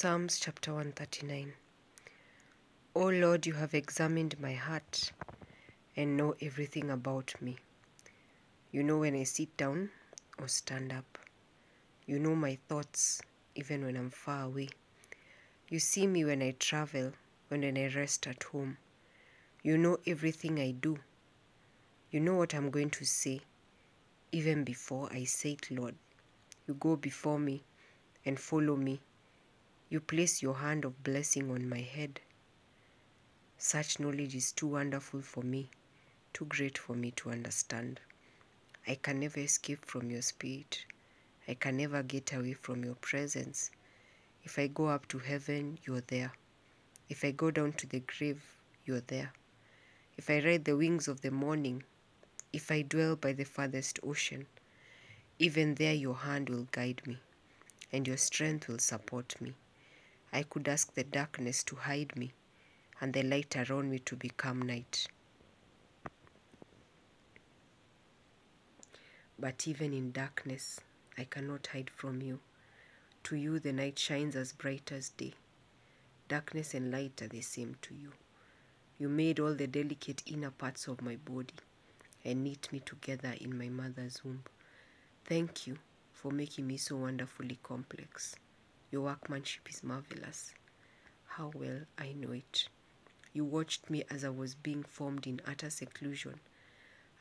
Psalms chapter 139 O Lord, you have examined my heart and know everything about me. You know when I sit down or stand up. You know my thoughts even when I'm far away. You see me when I travel, when I rest at home. You know everything I do. You know what I'm going to say even before I say it, Lord. You go before me and follow me. You place your hand of blessing on my head. Such knowledge is too wonderful for me, too great for me to understand. I can never escape from your spirit. I can never get away from your presence. If I go up to heaven, you're there. If I go down to the grave, you're there. If I ride the wings of the morning, if I dwell by the farthest ocean, even there your hand will guide me, and your strength will support me. I could ask the darkness to hide me, and the light around me to become night. But even in darkness, I cannot hide from you. To you, the night shines as bright as day. Darkness and light are the same to you. You made all the delicate inner parts of my body and knit me together in my mother's womb. Thank you for making me so wonderfully complex. Your workmanship is marvelous. How well I know it. You watched me as I was being formed in utter seclusion,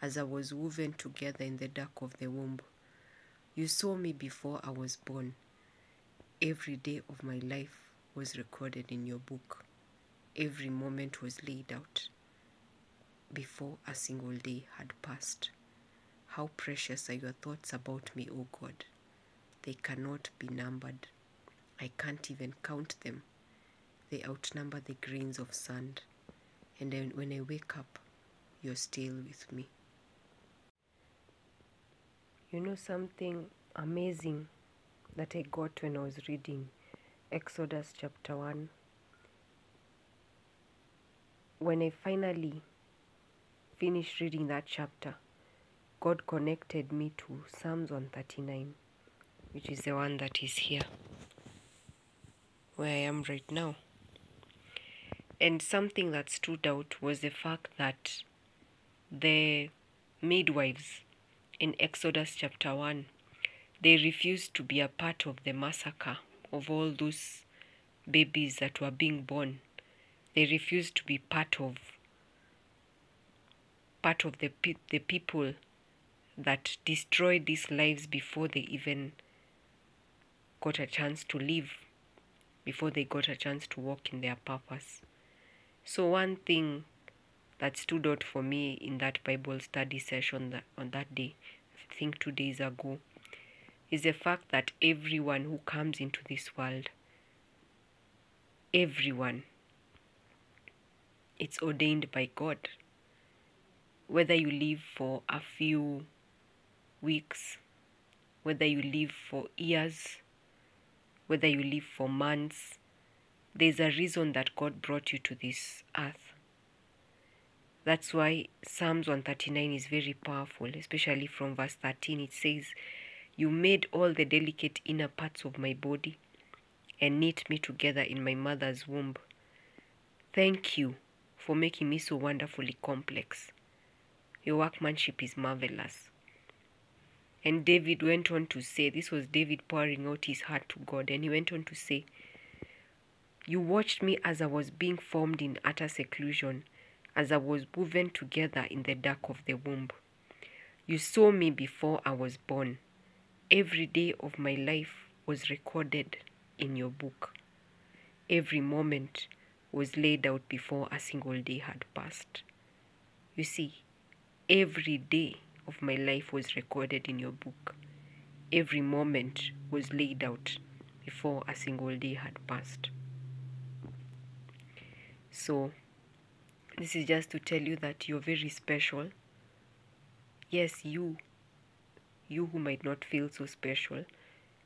as I was woven together in the dark of the womb. You saw me before I was born. Every day of my life was recorded in your book. Every moment was laid out before a single day had passed. How precious are your thoughts about me, O God. They cannot be numbered. I can't even count them. They outnumber the grains of sand. And then when I wake up, you're still with me. You know something amazing that I got when I was reading Exodus chapter 1? When I finally finished reading that chapter, God connected me to Psalms 139, which is the one that is here, where I am right now. And something that stood out was the fact that the midwives in Exodus chapter 1, they refused to be a part of the massacre of all those babies that were being born. They refused to be part of part of the pe- the people that destroyed these lives before they even got a chance to live, before they got a chance to walk in their purpose. So one thing that stood out for me in that Bible study session that, on that day, I think two days ago, is the fact that everyone who comes into this world, everyone, it's ordained by God. Whether you live for a few weeks, whether you live for years, whether you live for months, there's a reason that God brought you to this earth. That's why Psalms 139 is very powerful, especially from verse 13. It says, You made all the delicate inner parts of my body and knit me together in my mother's womb. Thank you for making me so wonderfully complex. Your workmanship is marvelous. And David went on to say, this was David pouring out his heart to God, and he went on to say, You watched me as I was being formed in utter seclusion, as I was woven together in the dark of the womb. You saw me before I was born. Every day of my life was recorded in your book. Every moment was laid out before a single day had passed. You see, every day of my life was recorded in your book. Every moment was laid out before a single day had passed. So, this is just to tell you that you're very special. Yes, you, you who might not feel so special,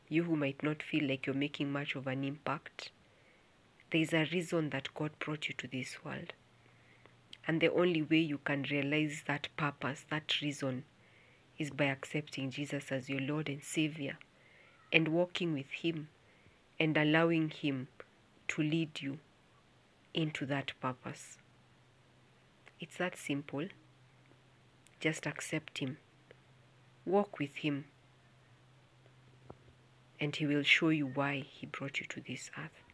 you who might not feel like you're making much of an impact, there is a reason that God brought you to this world. And the only way you can realize that purpose, that reason, is by accepting Jesus as your Lord and Savior and walking with Him and allowing Him to lead you into that purpose. It's that simple. Just accept Him, walk with Him, and He will show you why He brought you to this earth.